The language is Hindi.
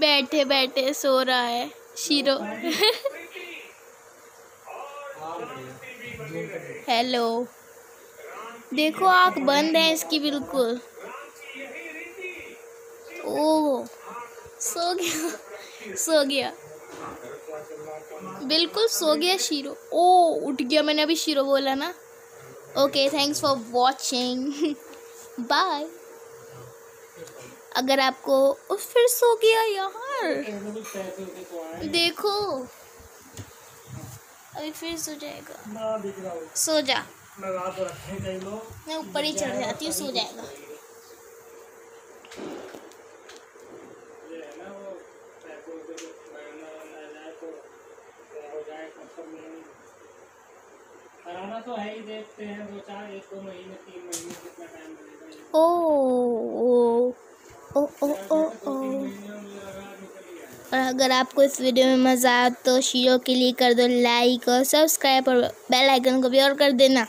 बैठे बैठे सो रहा है, शीरो। हेलो देखो आँख बंद है इसकी बिल्कुल। ओ सो गया सो गया। बिल्कुल सो गया शीरो। ओ, उठ गया मैंने, अभी शीरो बोला ना। Okay thanks for watching bye अगर आपको फिर सो गया यार। देखो। अभी फिर सो जाएगा। सो जा। मैं ऊपर ही चढ़ जाती हूँ सो जाएगा। कराना तो है ही देखते हैं दो चार एक दो महीने तीन महीने कितना टाइम लगेगा। ओ ओ ओ ओ ओ और अगर आपको इस वीडियो में मज़ा आया तो शीरो के लिए कर दो लाइक और सब्सक्राइब और बेल आइकन को भी और कर देना।